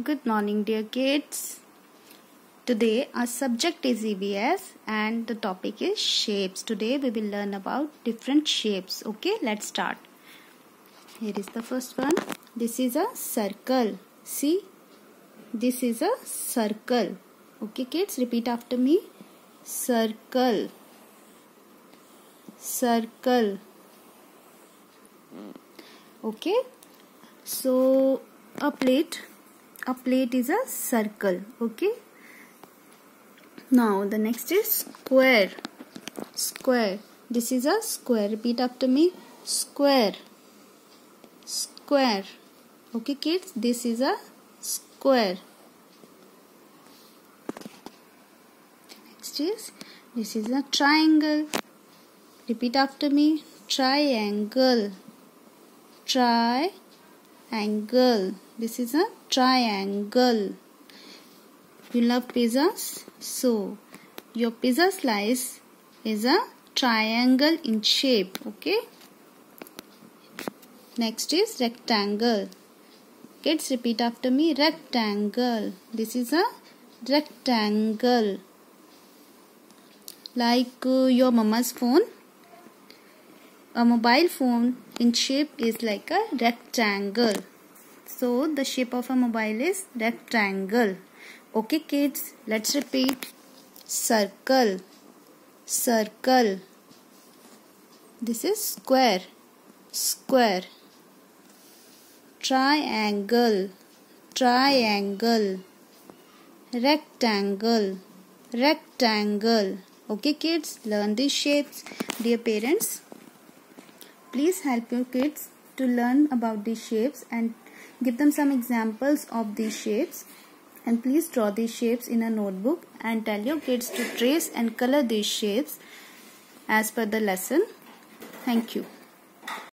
Good morning dear kids. Today our subject is EVS and the topic is shapes. Today we will learn about different shapes. Okay, let's start. Here is the first one. This is a circle. See? This is a circle. Okay kids, repeat after me. Circle. Circle. Okay. So a plate a plate is a circle okay? Now the next is square. Square. This is a square. Repeat after me. Square. Square. Okay kids? This is a square. Next is this is a triangle. Repeat after me. Triangle. Triangle this is a triangle. You love pizzas? So, your pizza slice is a triangle in shape. Okay. Next is rectangle. Kids repeat after me. Rectangle. This is a rectangle. Like uh, your mama's phone. A mobile phone in shape is like a rectangle. So the shape of a mobile is rectangle. Okay kids, let's repeat. Circle, circle. This is square, square. Triangle, triangle. Rectangle, rectangle. Okay kids, learn these shapes. Dear parents, please help your kids to learn about these shapes and Give them some examples of these shapes and please draw these shapes in a notebook and tell your kids to trace and color these shapes as per the lesson. Thank you.